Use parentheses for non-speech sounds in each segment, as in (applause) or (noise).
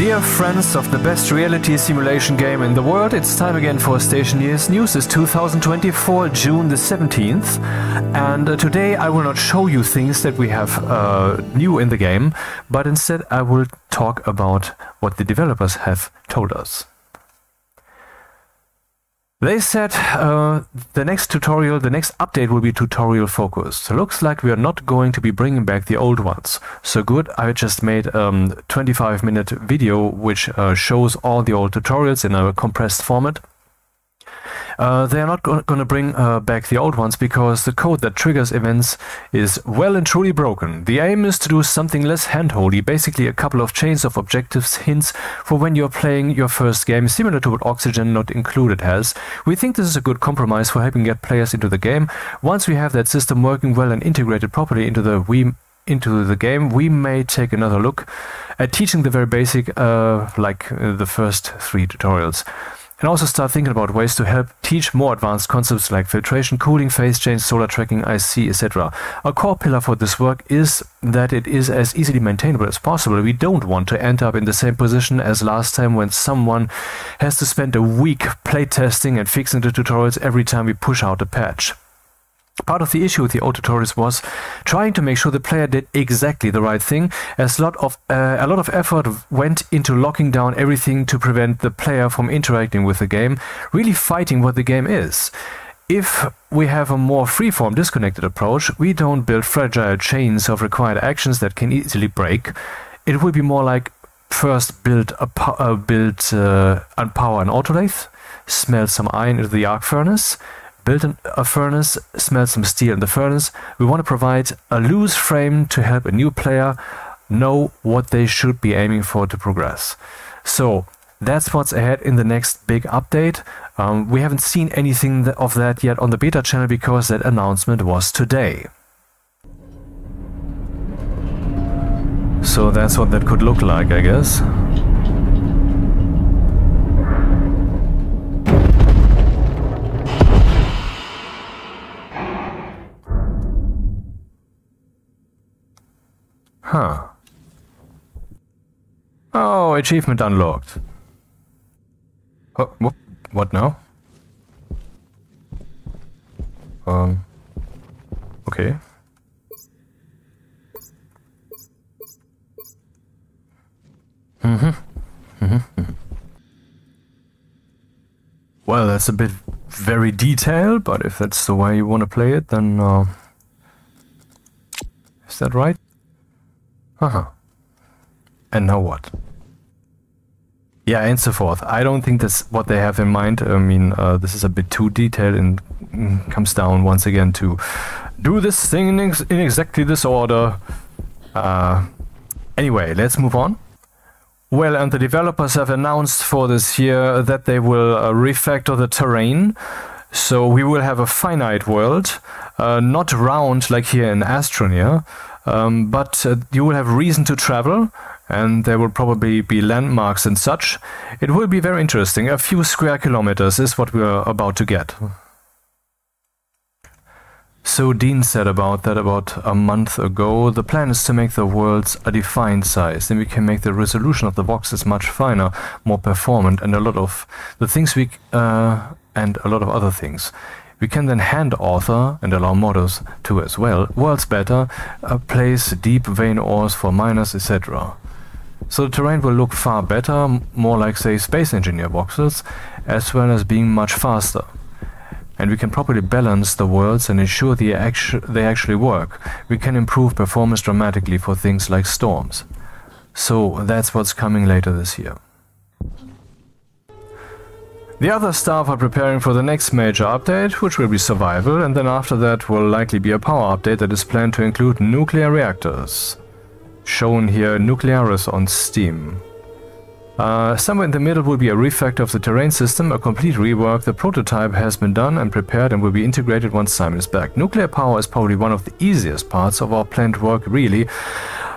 Dear friends of the best reality simulation game in the world, it's time again for Stationeers News. It's 2024, June the 17th, and uh, today I will not show you things that we have uh, new in the game, but instead I will talk about what the developers have told us. They said uh, the next tutorial, the next update will be tutorial focused. Looks like we are not going to be bringing back the old ones. So good, I just made a um, 25 minute video which uh, shows all the old tutorials in a compressed format. Uh, they are not go going to bring uh, back the old ones because the code that triggers events is well and truly broken. The aim is to do something less handholdy, basically a couple of chains of objectives hints for when you're playing your first game, similar to what Oxygen Not Included has. We think this is a good compromise for helping get players into the game. Once we have that system working well and integrated properly into the into the game, we may take another look at teaching the very basic, uh, like uh, the first three tutorials and also start thinking about ways to help teach more advanced concepts like filtration, cooling, phase change, solar tracking, IC, etc. A core pillar for this work is that it is as easily maintainable as possible. We don't want to end up in the same position as last time when someone has to spend a week playtesting and fixing the tutorials every time we push out a patch. Part of the issue with the tutorials was trying to make sure the player did exactly the right thing, as a lot of uh, a lot of effort went into locking down everything to prevent the player from interacting with the game, really fighting what the game is. If we have a more freeform disconnected approach, we don't build fragile chains of required actions that can easily break. It will be more like first build a uh, build uh, unpower an autolathe, smelt some iron into the arc furnace, build an, a furnace, smelt some steel in the furnace. We want to provide a loose frame to help a new player know what they should be aiming for to progress. So that's what's ahead in the next big update. Um, we haven't seen anything of that yet on the beta channel because that announcement was today. So that's what that could look like, I guess. Huh. Oh, achievement unlocked. Oh, what, what now? Um, okay. Mm-hmm. Mm-hmm. mm-hmm. Well, that's a bit very detailed, but if that's the way you want to play it, then uh, is that right? Uh-huh. And now what? Yeah, and so forth. I don't think that's what they have in mind. I mean, uh, this is a bit too detailed and mm, comes down once again to do this thing in, ex in exactly this order. Uh, anyway, let's move on. Well, and the developers have announced for this year that they will uh, refactor the terrain. So we will have a finite world, uh, not round like here in Astroneer, um, but uh, you will have reason to travel, and there will probably be landmarks and such. It will be very interesting. A few square kilometers is what we are about to get. So Dean said about that about a month ago. The plan is to make the worlds a defined size. Then we can make the resolution of the voxels much finer, more performant, and a lot of the things we uh, and a lot of other things. We can then hand author and allow modders to as well. Worlds better, uh, place deep vein ores for miners, etc. So the terrain will look far better, more like say Space Engineer voxels, as well as being much faster. And we can properly balance the worlds and ensure the actu they actually work. We can improve performance dramatically for things like storms. So that's what's coming later this year. The other staff are preparing for the next major update, which will be survival, and then after that will likely be a power update that is planned to include nuclear reactors. Shown here, Nucleares on Steam. Uh, somewhere in the middle will be a refactor of the terrain system, a complete rework. The prototype has been done and prepared and will be integrated once Simon is back. Nuclear power is probably one of the easiest parts of our planned work, really.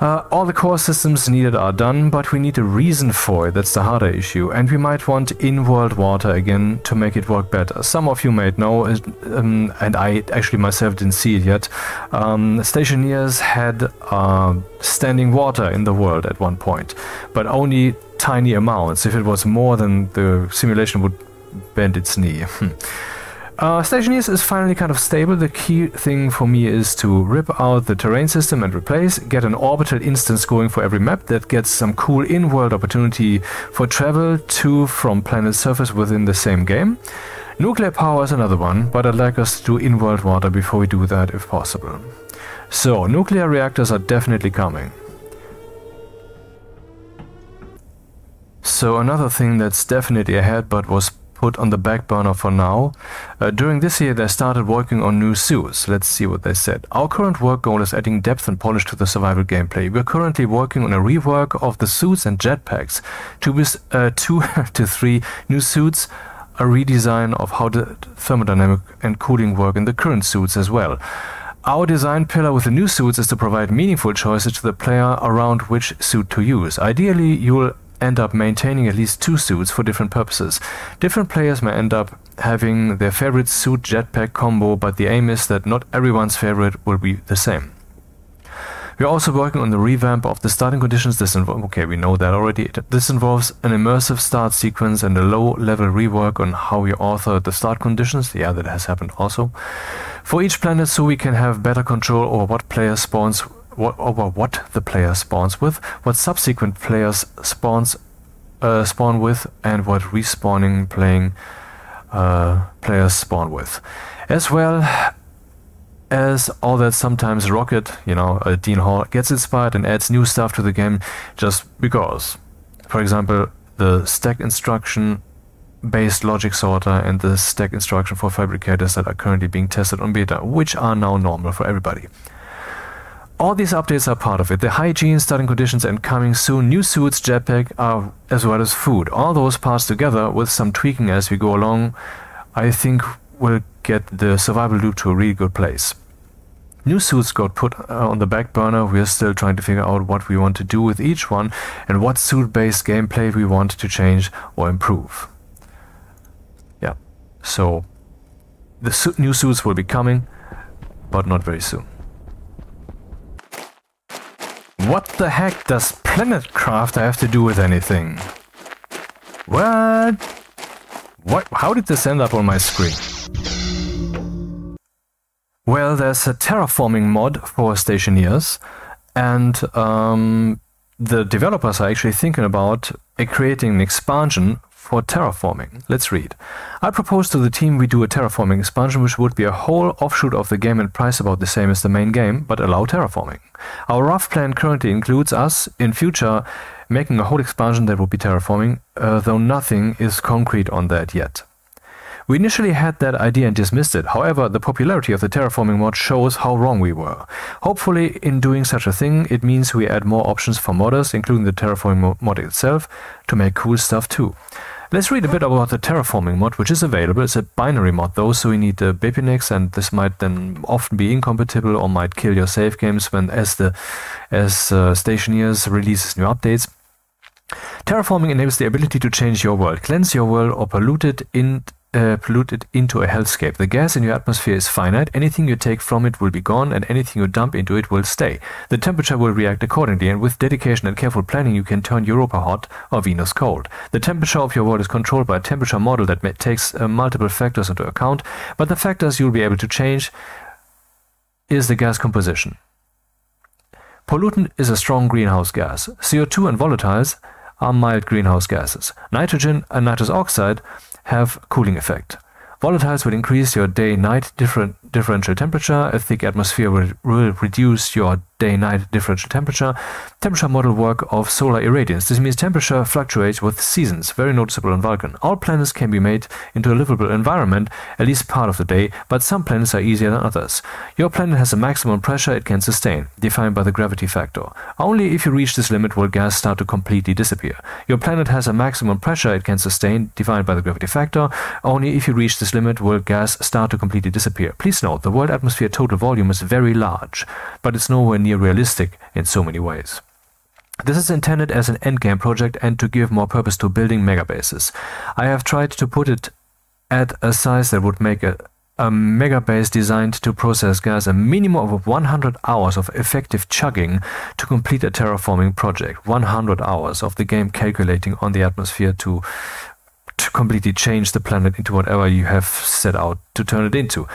Uh, all the core systems needed are done, but we need a reason for it, that's the harder issue, and we might want in-world water again to make it work better. Some of you might know, um, and I actually myself didn't see it yet, um, Stationeers had uh, standing water in the world at one point, but only tiny amounts. If it was more, then the simulation would bend its knee. (laughs) Uh, Stationeers is finally kind of stable. The key thing for me is to rip out the terrain system and replace, get an orbital instance going for every map that gets some cool in-world opportunity for travel to from planet surface within the same game. Nuclear power is another one, but I'd like us to do in-world water before we do that if possible. So, nuclear reactors are definitely coming. So another thing that's definitely ahead but was put on the back burner for now. Uh, during this year they started working on new suits. Let's see what they said. Our current work goal is adding depth and polish to the survival gameplay. We're currently working on a rework of the suits and jetpacks. Two, uh, (laughs) two to three new suits a redesign of how the thermodynamic and cooling work in the current suits as well. Our design pillar with the new suits is to provide meaningful choices to the player around which suit to use. Ideally, you will end up maintaining at least two suits for different purposes. Different players may end up having their favorite suit jetpack combo, but the aim is that not everyone's favorite will be the same. We're also working on the revamp of the starting conditions. This involves, okay, we know that already. This involves an immersive start sequence and a low-level rework on how we author the start conditions. Yeah, that has happened also. For each planet, so we can have better control over what player spawns what, over what the player spawns with, what subsequent players spawns uh, spawn with, and what respawning playing uh, players spawn with, as well as all that sometimes Rocket, you know, uh, Dean Hall gets inspired and adds new stuff to the game just because. For example, the stack instruction based logic sorter and the stack instruction for fabricators that are currently being tested on beta, which are now normal for everybody. All these updates are part of it. The hygiene, starting conditions, and coming soon new suits, jetpack, are, as well as food. All those parts together with some tweaking as we go along, I think will get the survival loop to a really good place. New suits got put uh, on the back burner. We're still trying to figure out what we want to do with each one and what suit-based gameplay we want to change or improve. Yeah, so the new suits will be coming, but not very soon. What the heck does PlanetCraft have to do with anything? What? What? How did this end up on my screen? Well, there's a terraforming mod for Stationeers, and um, the developers are actually thinking about creating an expansion for terraforming. Let's read. I propose to the team we do a terraforming expansion which would be a whole offshoot of the game and price about the same as the main game, but allow terraforming. Our rough plan currently includes us, in future, making a whole expansion that would be terraforming, uh, though nothing is concrete on that yet. We initially had that idea and dismissed it. However, the popularity of the terraforming mod shows how wrong we were. Hopefully, in doing such a thing, it means we add more options for modders, including the terraforming mod itself, to make cool stuff too. Let's read a bit about the terraforming mod, which is available. It's a binary mod though, so we need the BepInEx, and this might then often be incompatible or might kill your save games when as the as uh, releases new updates. Terraforming enables the ability to change your world, cleanse your world, or pollute it in uh, polluted into a hellscape. The gas in your atmosphere is finite. Anything you take from it will be gone, and anything you dump into it will stay. The temperature will react accordingly, and with dedication and careful planning, you can turn Europa hot or Venus cold. The temperature of your world is controlled by a temperature model that takes uh, multiple factors into account, but the factors you'll be able to change is the gas composition. Pollutant is a strong greenhouse gas. CO2 and volatiles are mild greenhouse gases. Nitrogen and nitrous oxide have cooling effect. Volatiles will increase your day-night different differential temperature. A thick atmosphere will, will reduce your day-night differential temperature. Temperature model work of solar irradiance. This means temperature fluctuates with seasons, very noticeable on Vulcan. All planets can be made into a livable environment at least part of the day, but some planets are easier than others. Your planet has a maximum pressure it can sustain, defined by the gravity factor. Only if you reach this limit will gas start to completely disappear. Your planet has a maximum pressure it can sustain, defined by the gravity factor. Only if you reach this limit will gas start to completely disappear. Please note, the world atmosphere total volume is very large, but it's nowhere near realistic in so many ways. This is intended as an endgame project and to give more purpose to building megabases. I have tried to put it at a size that would make a, a megabase designed to process gas a minimum of 100 hours of effective chugging to complete a terraforming project. 100 hours of the game calculating on the atmosphere to to completely change the planet into whatever you have set out to turn it into.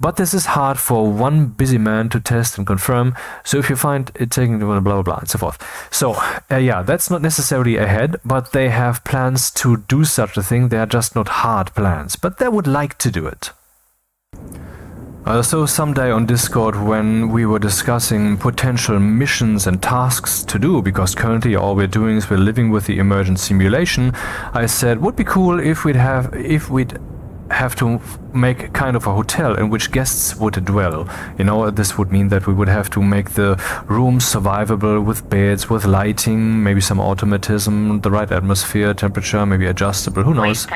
But this is hard for one busy man to test and confirm. So if you find it taking blah blah blah and so forth. So uh, yeah, that's not necessarily ahead, but they have plans to do such a thing. They are just not hard plans, but they would like to do it. Uh, so someday on Discord when we were discussing potential missions and tasks to do, because currently all we're doing is we're living with the emergent simulation, I said would be cool if we'd have if we'd have to make kind of a hotel in which guests would dwell. You know, this would mean that we would have to make the rooms survivable with beds, with lighting, maybe some automatism, the right atmosphere, temperature, maybe adjustable, who knows.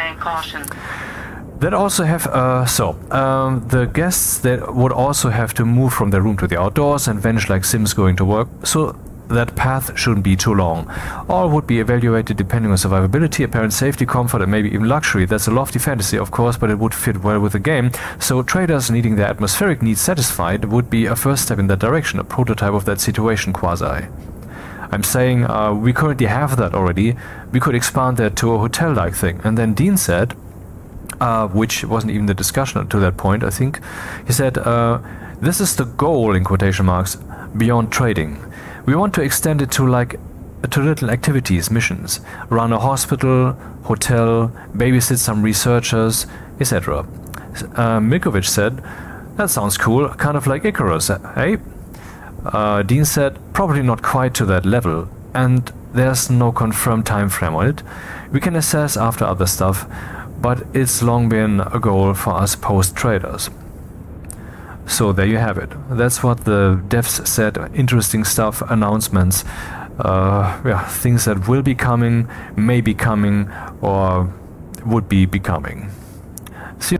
That also have, uh, so, um, the guests that would also have to move from their room to the outdoors and vanish like Sims going to work, so that path shouldn't be too long. All would be evaluated depending on survivability, apparent safety, comfort, and maybe even luxury. That's a lofty fantasy, of course, but it would fit well with the game. So traders needing their atmospheric needs satisfied would be a first step in that direction, a prototype of that situation quasi. I'm saying uh, we currently have that already. We could expand that to a hotel-like thing. And then Dean said, uh, which wasn't even the discussion to that point, I think. He said, uh, This is the goal, in quotation marks, beyond trading. We want to extend it to like to little activities, missions, run a hospital, hotel, babysit some researchers, etc. Uh, said, That sounds cool, kind of like Icarus, eh? Uh, Dean said, Probably not quite to that level, and there's no confirmed time frame on it. We can assess after other stuff, but it's long been a goal for us post traders. So there you have it. That's what the devs said. Interesting stuff, announcements, uh, yeah, things that will be coming, may be coming, or would be becoming. See